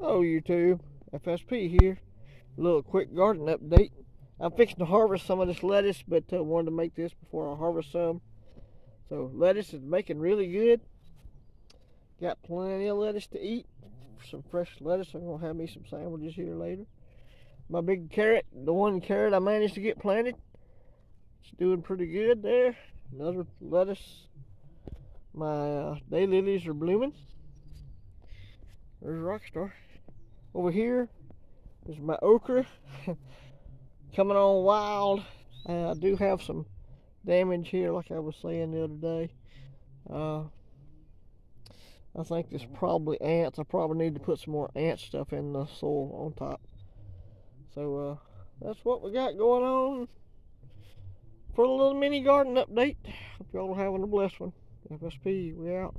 Oh, YouTube, FSP here. A little quick garden update. I'm fixing to harvest some of this lettuce, but uh, wanted to make this before I harvest some. So lettuce is making really good. Got plenty of lettuce to eat. Some fresh lettuce. I'm gonna have me some sandwiches here later. My big carrot, the one carrot I managed to get planted, it's doing pretty good there. Another lettuce. My uh, daylilies are blooming. There's Rockstar. Over here is my okra coming on wild. Uh, I do have some damage here, like I was saying the other day. Uh, I think there's probably ants. I probably need to put some more ant stuff in the soil on top. So uh, that's what we got going on for the little mini garden update. Hope y'all are having a blessed one. FSP, we out.